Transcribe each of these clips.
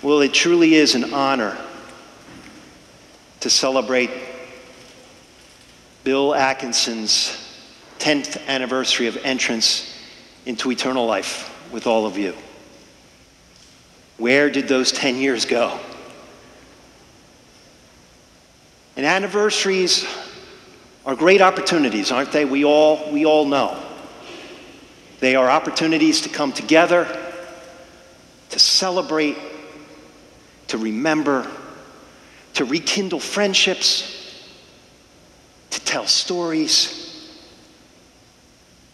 Well, it truly is an honor to celebrate Bill Atkinson's 10th anniversary of entrance into eternal life with all of you. Where did those 10 years go? And anniversaries are great opportunities, aren't they? We all, we all know. They are opportunities to come together, to celebrate, to remember, to rekindle friendships, to tell stories,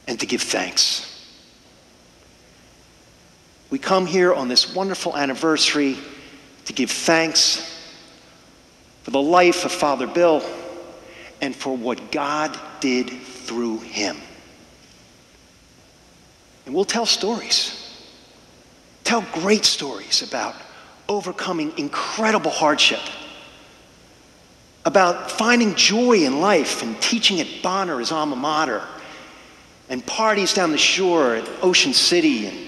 and to give thanks. We come here on this wonderful anniversary to give thanks for the life of Father Bill and for what God did through him. And we'll tell stories. Tell great stories about overcoming incredible hardship, about finding joy in life and teaching at Bonner, his alma mater, and parties down the shore at Ocean City, and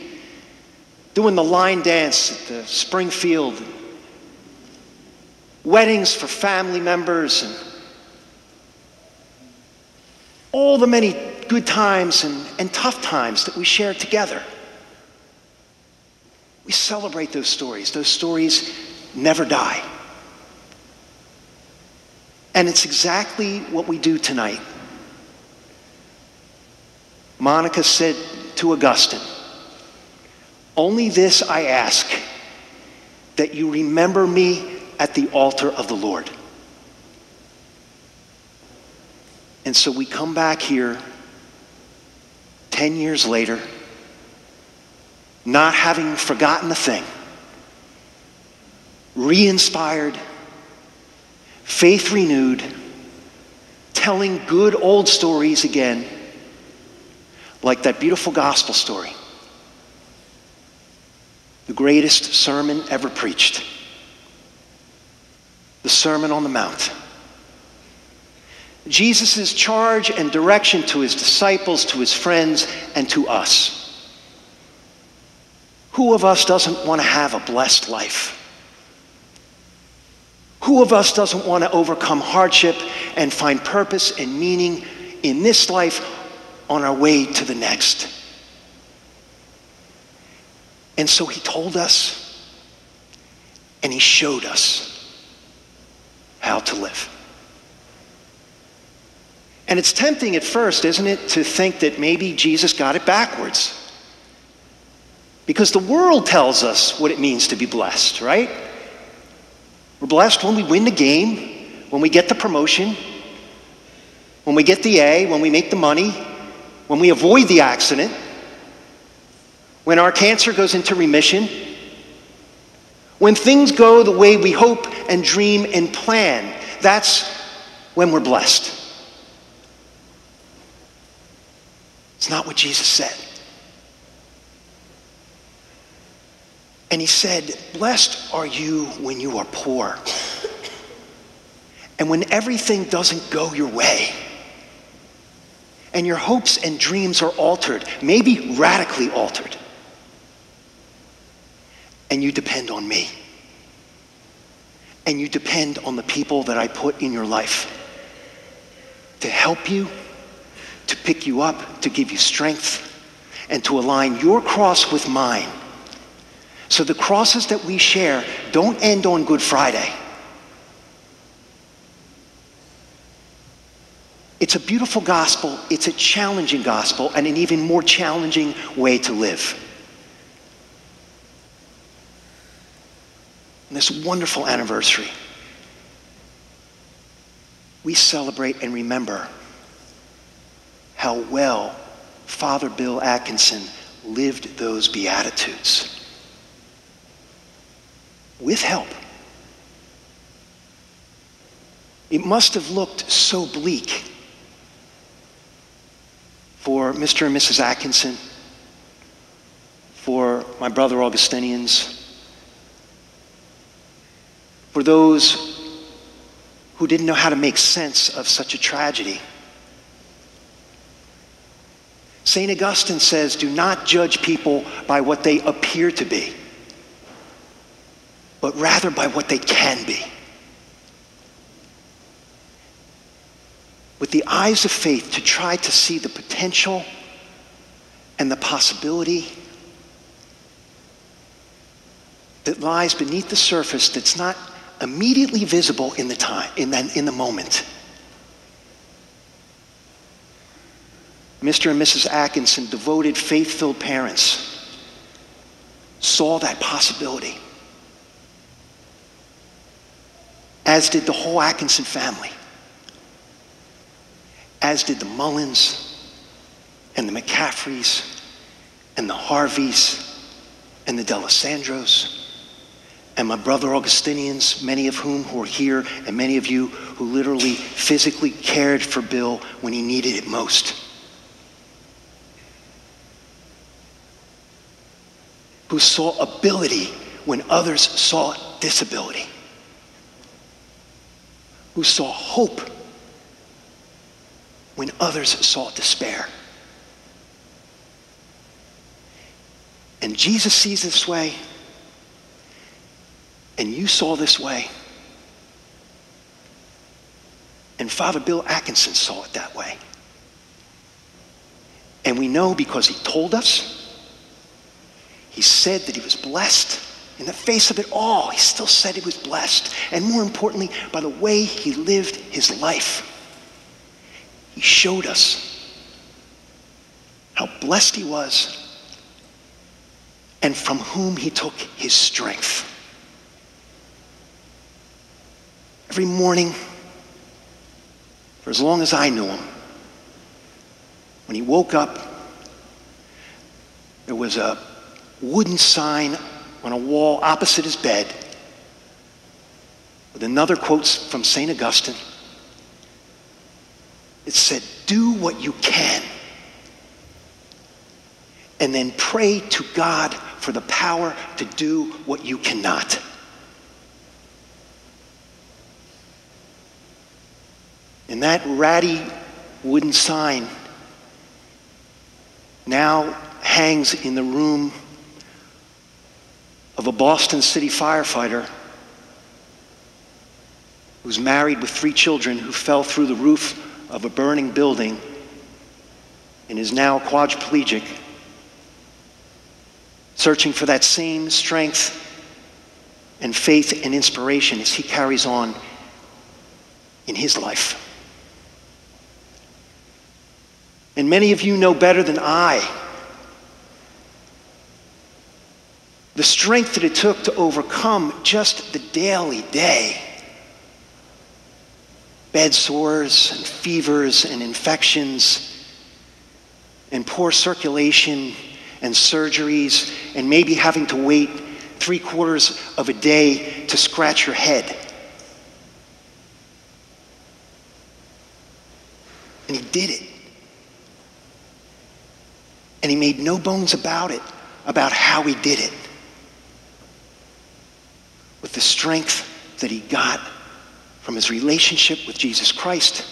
doing the line dance at the Springfield, weddings for family members, and all the many good times and, and tough times that we share together. We celebrate those stories. Those stories never die. And it's exactly what we do tonight. Monica said to Augustine, Only this I ask, that you remember me at the altar of the Lord. And so we come back here 10 years later, not having forgotten a thing, re inspired, faith renewed, telling good old stories again, like that beautiful gospel story. The greatest sermon ever preached. The Sermon on the Mount. Jesus' charge and direction to his disciples, to his friends, and to us. Who of us doesn't want to have a blessed life? Who of us doesn't want to overcome hardship and find purpose and meaning in this life on our way to the next? And so he told us and he showed us how to live. And it's tempting at first, isn't it, to think that maybe Jesus got it backwards. Because the world tells us what it means to be blessed, right? We're blessed when we win the game, when we get the promotion, when we get the A, when we make the money, when we avoid the accident, when our cancer goes into remission, when things go the way we hope and dream and plan. That's when we're blessed. It's not what Jesus said. And he said, Blessed are you when you are poor and when everything doesn't go your way and your hopes and dreams are altered, maybe radically altered, and you depend on me. And you depend on the people that I put in your life to help you to pick you up, to give you strength, and to align your cross with mine. So the crosses that we share don't end on Good Friday. It's a beautiful gospel, it's a challenging gospel, and an even more challenging way to live. And this wonderful anniversary, we celebrate and remember how well Father Bill Atkinson lived those Beatitudes with help. It must have looked so bleak for Mr. and Mrs. Atkinson, for my brother Augustinians, for those who didn't know how to make sense of such a tragedy. St. Augustine says, do not judge people by what they appear to be. But rather by what they can be. With the eyes of faith to try to see the potential and the possibility that lies beneath the surface that's not immediately visible in the time in the, in the moment mr and mrs atkinson devoted faith-filled parents saw that possibility as did the whole atkinson family as did the mullins and the mccaffreys and the harveys and the delisandros and my brother Augustinians, many of whom who are here, and many of you who literally physically cared for Bill when he needed it most. Who saw ability when others saw disability. Who saw hope when others saw despair. And Jesus sees this way and you saw this way. And Father Bill Atkinson saw it that way. And we know because he told us, he said that he was blessed. In the face of it all, he still said he was blessed. And more importantly, by the way he lived his life, he showed us how blessed he was and from whom he took his strength. every morning for as long as I knew him. When he woke up, there was a wooden sign on a wall opposite his bed with another quote from St. Augustine. It said, Do what you can, and then pray to God for the power to do what you cannot. And that ratty wooden sign now hangs in the room of a Boston City firefighter who's married with three children who fell through the roof of a burning building and is now quadriplegic, searching for that same strength and faith and inspiration as he carries on in his life. And many of you know better than I the strength that it took to overcome just the daily day bed sores and fevers and infections and poor circulation and surgeries and maybe having to wait three quarters of a day to scratch your head. And he did it. And he made no bones about it, about how he did it. With the strength that he got from his relationship with Jesus Christ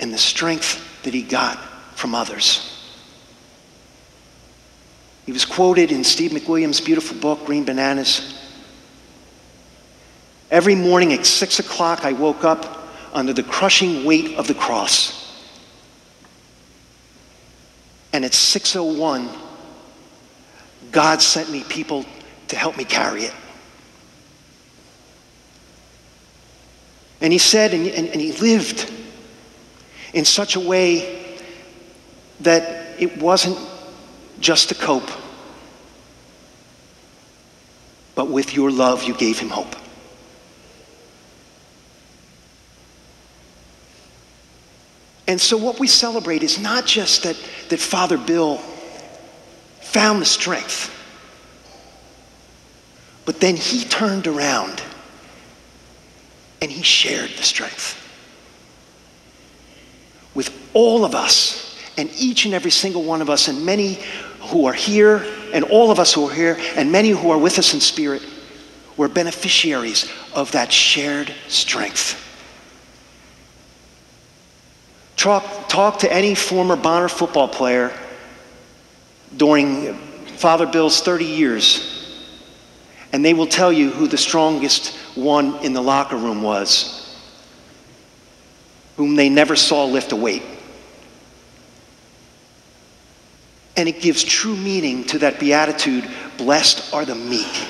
and the strength that he got from others. He was quoted in Steve McWilliams' beautiful book, Green Bananas. Every morning at six o'clock, I woke up under the crushing weight of the cross and at 601 god sent me people to help me carry it. And he said and, and, and he lived in such a way that it wasn't just to cope but with your love you gave him hope. And so, what we celebrate is not just that, that Father Bill found the strength, but then he turned around and he shared the strength with all of us and each and every single one of us, and many who are here, and all of us who are here, and many who are with us in spirit, were beneficiaries of that shared strength. Talk, talk to any former Bonner football player during Father Bill's 30 years, And they will tell you who the strongest one in the locker room was, whom they never saw lift a weight. And it gives true meaning to that beatitude blessed are the meek.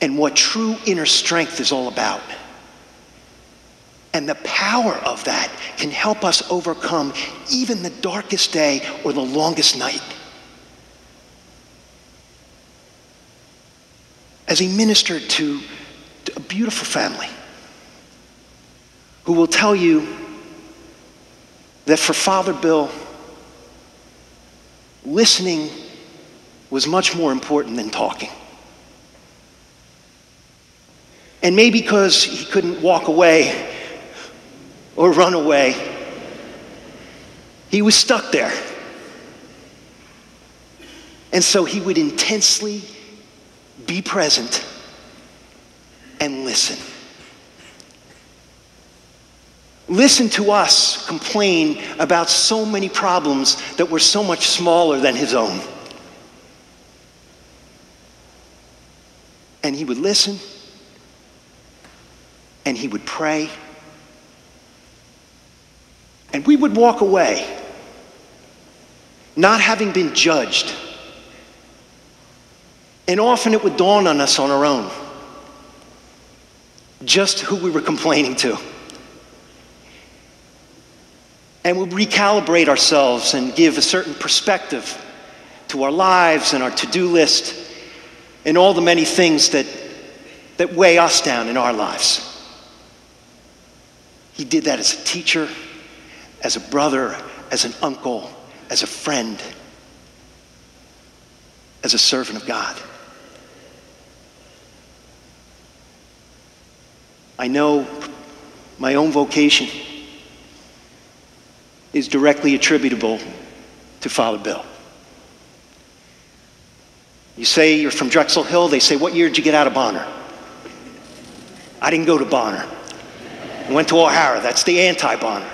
And what true inner strength is all about. And the power of that can help us overcome even the darkest day or the longest night. As he ministered to, a beautiful family who will tell you that for Father Bill, listening was much more important than talking. And maybe because he couldn't walk away or run away. He was stuck there. And so he would intensely be present and listen. Listen to us complain about so many problems that were so much smaller than his own. And he would listen, and he would pray and we would walk away not having been judged. And often it would dawn on us on our own just who we were complaining to. And we'd recalibrate ourselves and give a certain perspective to our lives and our to do list and all the many things that, that weigh us down in our lives. He did that as a teacher as a brother, as an uncle, as a friend, as a servant of God. I know my own vocation is directly attributable to Father Bill. You say you're from Drexel Hill, they say, What year did you get out of Bonner? I didn't go to Bonner. I went to O'Hara, that's the anti Bonner.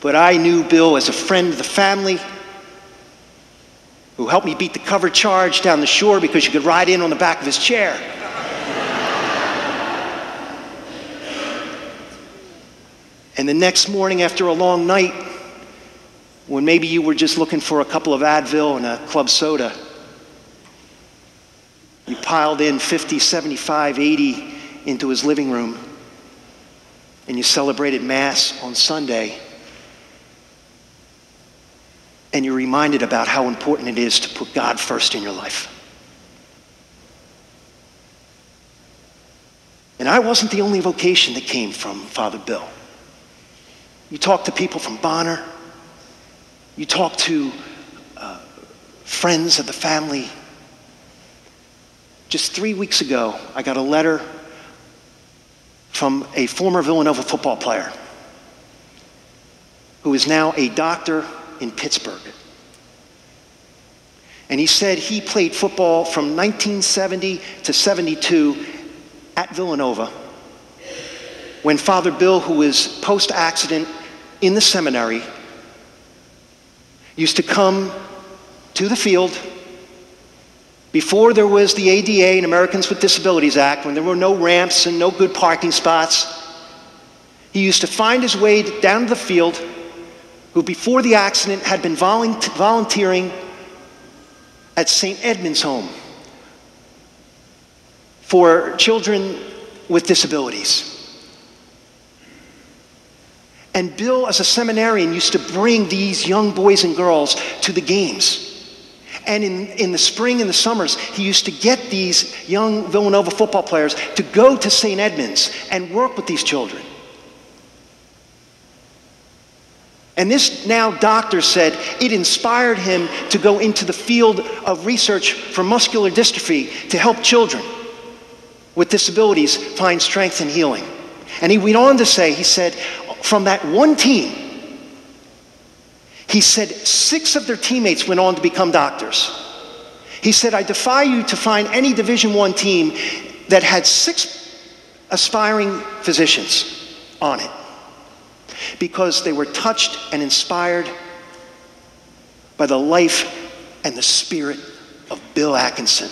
But I knew Bill as a friend of the family who helped me beat the cover charge down the shore because you could ride in on the back of his chair. And the next morning after a long night, when maybe you were just looking for a couple of Advil and a club soda, you piled in 50, 75, 80 into his living room and you celebrated Mass on Sunday and you're reminded about how important it is to put God first in your life. And I wasn't the only vocation that came from Father Bill. You talk to people from Bonner, you talk to uh, friends of the family. Just three weeks ago, I got a letter from a former Villanova football player who is now a doctor in Pittsburgh. And he said he played football from 1970 to 72 at Villanova when Father Bill, who was post accident in the seminary, used to come to the field before there was the ADA and Americans with Disabilities Act, when there were no ramps and no good parking spots. He used to find his way down to the field who before the accident had been volunteering at St. Edmond's Home for children with disabilities. And Bill, as a seminarian, used to bring these young boys and girls to the games. And in, in the spring and the summers, he used to get these young Villanova football players to go to St. Edmond's and work with these children. And this now doctor said it inspired him to go into the field of research for muscular dystrophy to help children with disabilities find strength and healing. And he went on to say, he said, from that one team, he said six of their teammates went on to become doctors. He said, I defy you to find any Division One team that had six aspiring physicians on it because they were touched and inspired by the life and the spirit of Bill Atkinson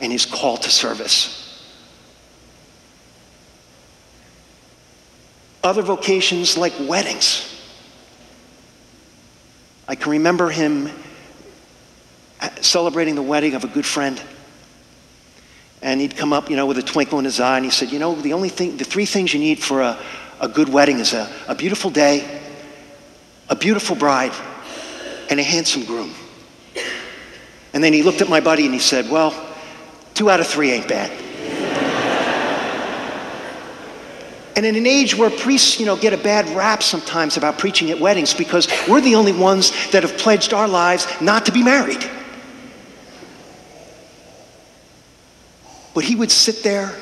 and his call to service. Other vocations like weddings. I can remember him uh, celebrating the wedding of a good friend. And he'd come up, you know, with a twinkle in his eye, and he said, You know, the only thing, the three things you need for a, a good wedding is a, a beautiful day, a beautiful bride, and a handsome groom. And then he looked at my buddy and he said, Well, two out of three ain't bad. And in an age where priests, you know, get a bad rap sometimes about preaching at weddings because we're the only ones that have pledged our lives not to be married. But he would sit there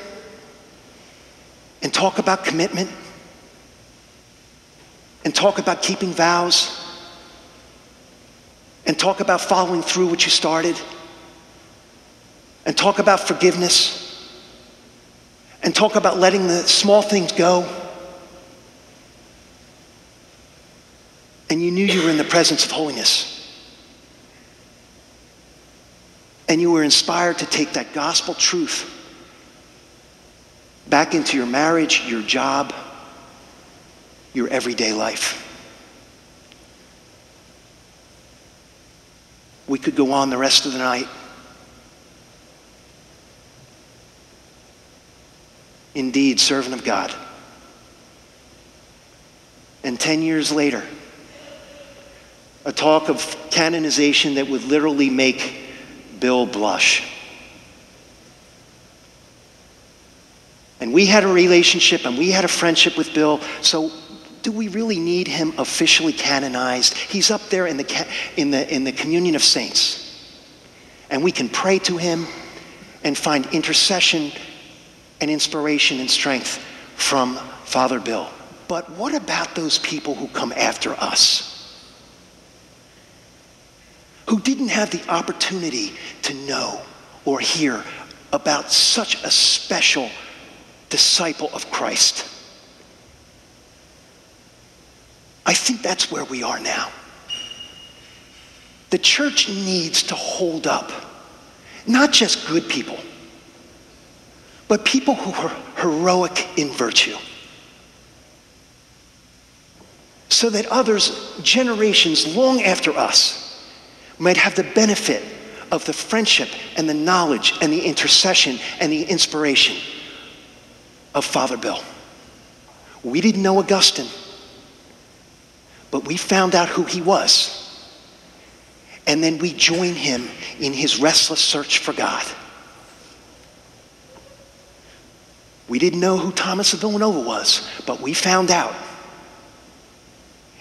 and talk about commitment and talk about keeping vows and talk about following through what you started and talk about forgiveness and talk about letting the small things go. And you knew you were in the presence of holiness. And you were inspired to take that gospel truth back into your marriage, your job, your everyday life. We could go on the rest of the night. Indeed, servant of God. And 10 years later, a talk of canonization that would literally make Bill blush. And we had a relationship and we had a friendship with Bill, so do we really need him officially canonized? He's up there in the, in the, in the communion of saints. And we can pray to him and find intercession and inspiration and strength from Father Bill. But what about those people who come after us? Who didn't have the opportunity to know or hear about such a special disciple of Christ? I think that's where we are now. The church needs to hold up not just good people, but people who are heroic in virtue. So that others, generations long after us, might have the benefit of the friendship and the knowledge and the intercession and the inspiration of Father Bill. We didn't know Augustine but we found out who he was. And then we join him in his restless search for God. We didn't know who Thomas of Villanova was, but we found out.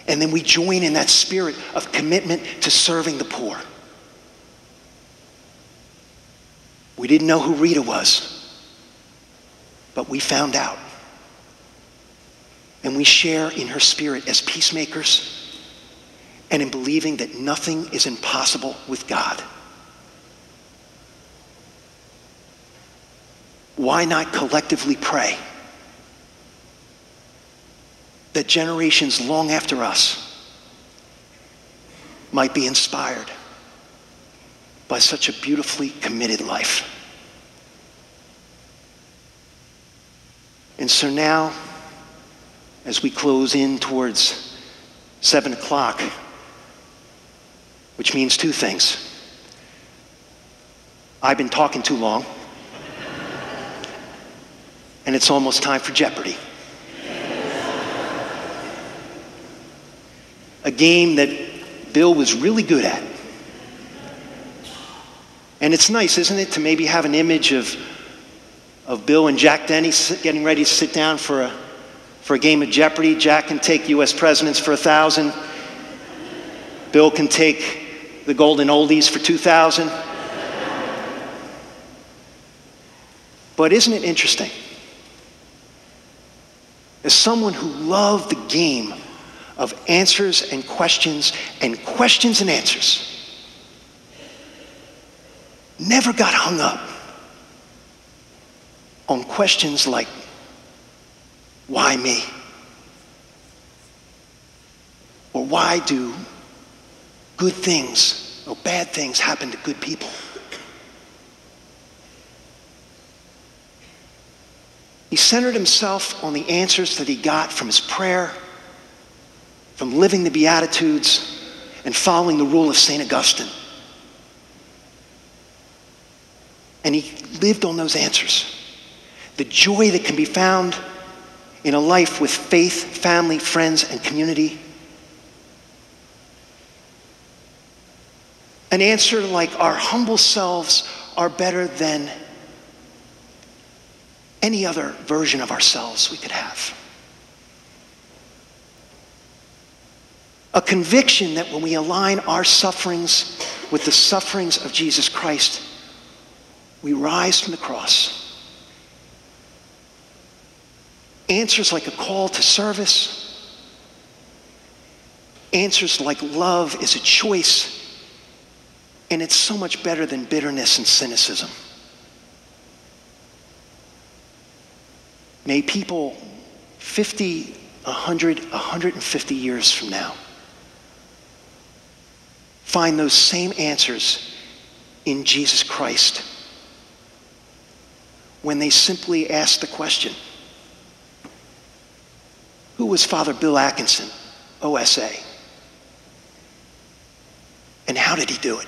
And then we join in that spirit of commitment to serving the poor. We didn't know who Rita was, but we found out and we share in her spirit as peacemakers and in believing that nothing is impossible with God. Why not collectively pray that generations long after us might be inspired by such a beautifully committed life? And so now, as we close in towards 7 o'clock, which means two things. I've been talking too long, and it's almost time for Jeopardy. A game that Bill was really good at. And it's nice, isn't it, to maybe have an image of, of Bill and Jack Denny getting ready to sit down for a for a game of Jeopardy. Jack can take U.S. presidents for a thousand. Bill can take the golden oldies for 2,000. But isn't it interesting? As someone who loved the game of answers and questions and questions and answers, never got hung up on questions like why me? Or why do good things or bad things happen to good people. He centered himself on the answers that he got from his prayer, from living the Beatitudes, and following the rule of St. Augustine. And he lived on those answers. The joy that can be found in a life with faith, family, friends, and community. An answer like our humble selves are better than any other version of ourselves we could have. A conviction that when we align our sufferings with the sufferings of Jesus Christ, we rise from the cross. Answers like a call to service, answers like love is a choice, and it's so much better than bitterness and cynicism. May people 50, 100, 150 years from now find those same answers in Jesus Christ when they simply ask the question Who was Father Bill Atkinson, OSA? And how did he do it?